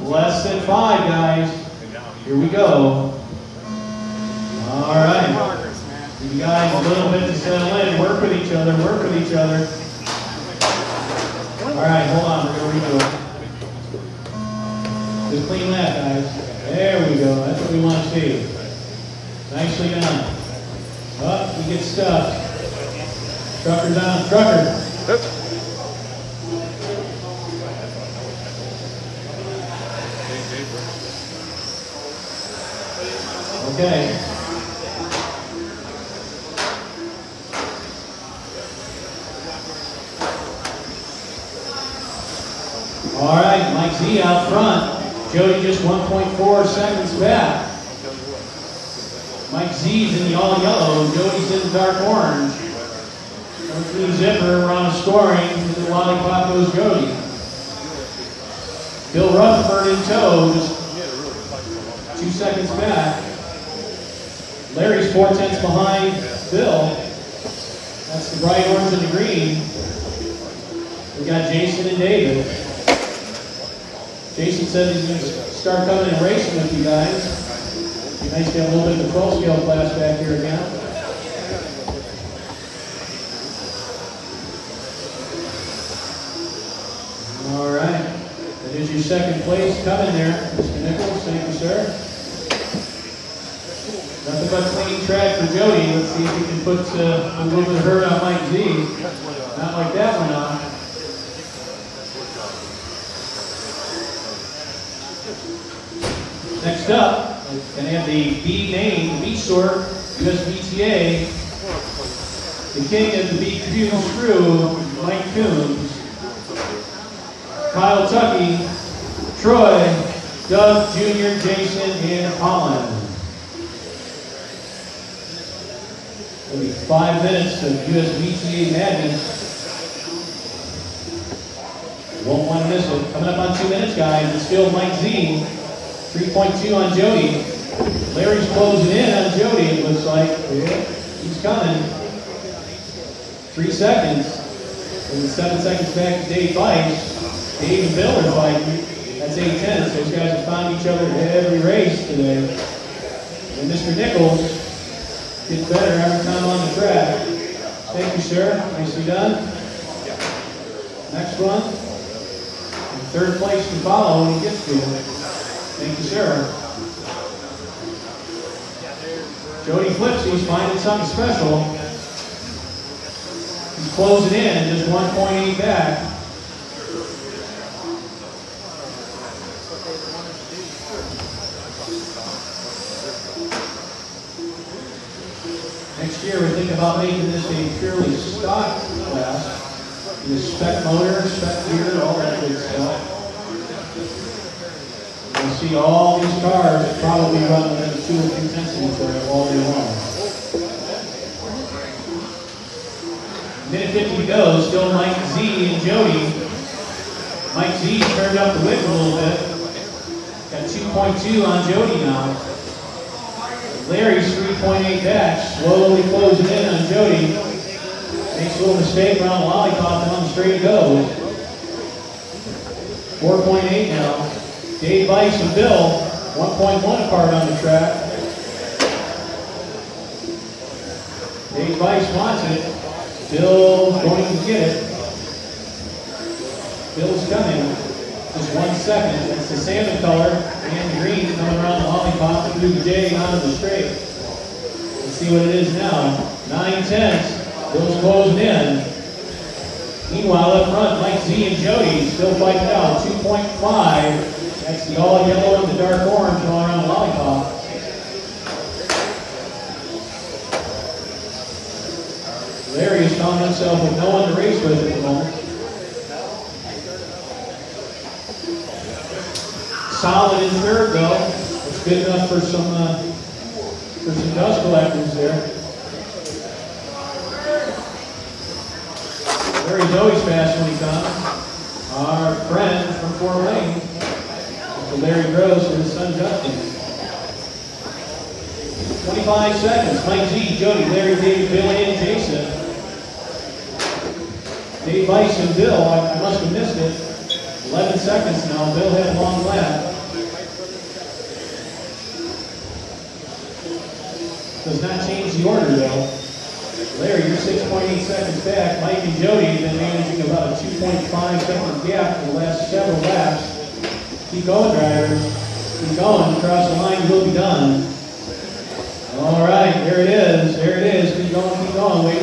Less than five, guys. Here we go. All right. You guys a little bit to settle in. Work with each other. Work with each other. All right, hold on. We're going to redo it. Just clean that, guys. There we go. That's what we want to see. Nicely done. Up, we get stuck. Trucker down. Trucker. Okay. All right, Mike Z out front. Jody just 1.4 seconds back. Mike Z's in the all yellow, Jody's in the dark orange. Comes through zipper, we're on scoring, to the lollipop goes Jody. Bill Rutherford in tow, just two seconds back. Larry's four tenths behind Bill. That's the bright orange and the green. We got Jason and David. Jason said he's going to start coming and racing with you guys. Be nice to have a little bit of the pro scale class back here again. All right. That is your second place Come in there, Mr. Nichols. Thank you, sir. Nothing but clean track for Jody. Let's see if he can put uh, a little bit of hurt on Mike Z. Not like that one on. Next up, going to have the B name, B sort, USVTA. The king of the B Tribune Screw, Mike Coons. Kyle Tucky, Troy, Doug Jr., Jason, and Holland. Be five minutes of USVTA madness. Won't want to miss it. Coming up on two minutes, guys. It's still Mike Z. 3.2 on Jody. Larry's closing in on Jody, it looks like. Yeah, he's coming. Three seconds. And seven seconds back to Dave Bice. Dave and Bill are fighting. That's 8-10. Those guys have found each other every race today. And Mr. Nichols gets better every time on the track. Thank you, sir. Nicely done. Next one. And third place can follow when he gets to it. Thank you, sir. Jody flips, he's finding something special. He's closing in, just 1.8 back. Next year, we think about making this a purely stock class. The spec motor, spec gear, all that good stuff. You'll see all these cars probably run within two or three tenths each other all day long. Minute 50 to go, still Mike Z and Jody. Mike Z turned up the whip a little bit. Got 2.2 on Jody now. Larry's 3.8 back, slowly closing in on Jody. Makes a little mistake around lollipop and on the straight goes. 4.8 now. Dave Bice and Bill, 1.1 apart on the track. Dave Bice wants it. Bill's going to get it. Bill's coming. Just one second. It's the salmon color and green coming around the lollipop through the J onto the straight. Let's see what it is now. Nine tenths. Bill's closing in. Meanwhile, up front, Mike Z and Jody still fighting out. 2.5. That's the all yellow and the dark orange all around the lollipop. Larry has found himself with no one to race with at the moment. Solid in third though. It's good enough for some uh, for some dust collectors there. Larry's always fast when he comes. Our friend from Fort Wayne. Larry Gross and his son Justin. 25 seconds. Mike Z, Jody, Larry, Dave, Bill, and Jason. Dave Weiss and Bill, I, I must have missed it. 11 seconds now. Bill had a long lap. Does not change the order though. Larry, you're 6.8 seconds back. Mike and Jody have been managing about a 2.5 second gap for the last several laps. Keep going, drivers. Keep going. Cross the line, you'll be done. All right, there it is. There it is. Keep going, keep going. Waiting